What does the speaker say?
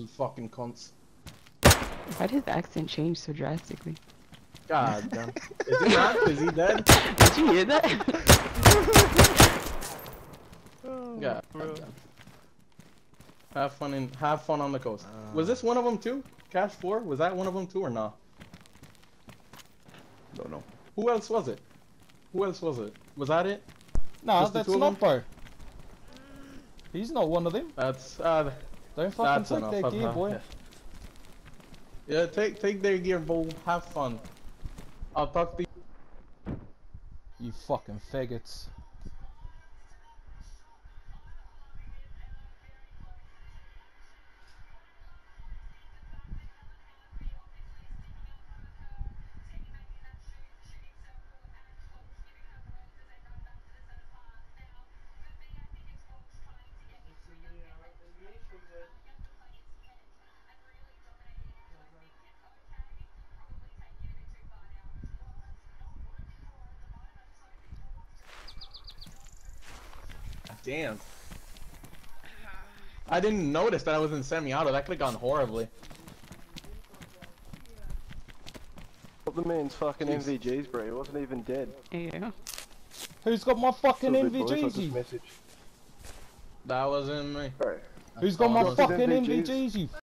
You fucking cunts. Why did the accent change so drastically? God damn. Is he not? Is he dead? Did you hear that? Yeah. bro. damn. Have fun in have fun on the coast. Uh. Was this one of them too? Cash four? Was that one of them too or not? Don't know. Who else was it? Who else was it? Was that it? Nah, Just that's not Bo. He's not one of them. That's uh Don't fucking That's take enough their of gear, that, boy. yeah. yeah, take take their gear, bull. Have fun. I'll talk to you. You fucking faggots. Damn. I didn't notice that I was in semi-auto. That could have gone horribly. What the man's fucking Jeez. NVGs, bro. He wasn't even dead. yeah. Who's got my fucking Still good, boys, NVGs? just You? messaged. That wasn't me. Bro. Who's got my Oh, fucking NVGs? NVGs? You